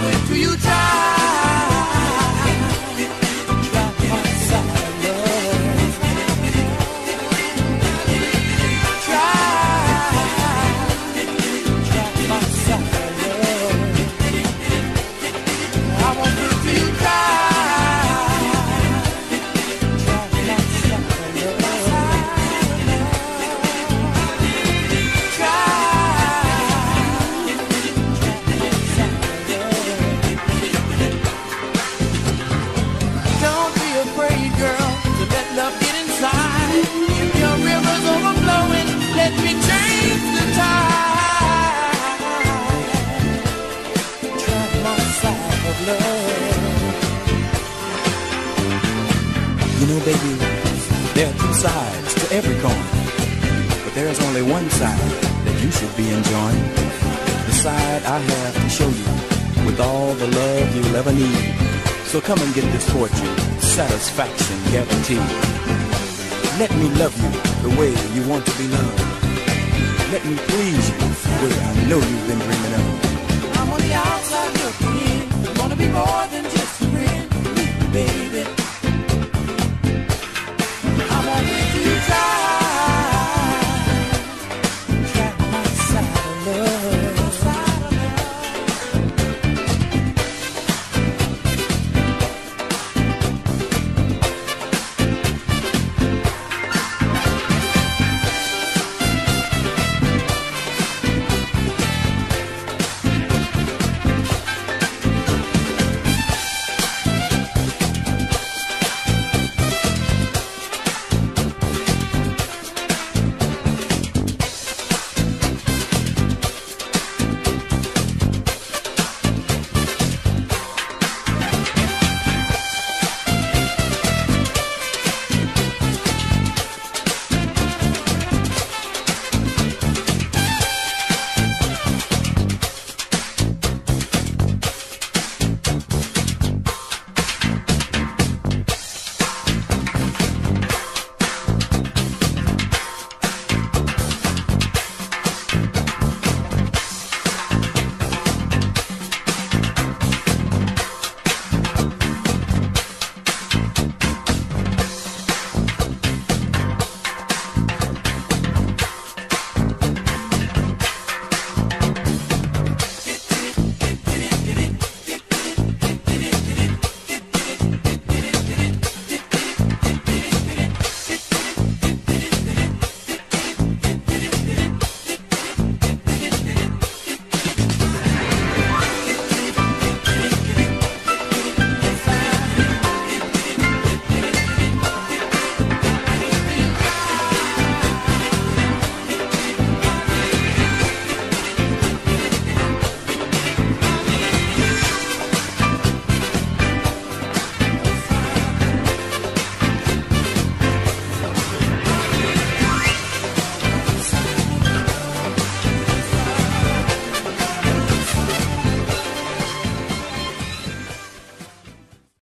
to Utah. love get inside. If your river's overflowing, let me change the tide. Try my side of love. You know, baby, there are two sides to every coin, but there is only one side that you should be enjoying. The side I have to show you with all the love you'll ever need. So come and get this fortune satisfaction guaranteed. Let me love you the way you want to be loved. Let me please you the way I know you've been dreaming of. I'm on the outside looking in. Wanna be more than just a friend, baby.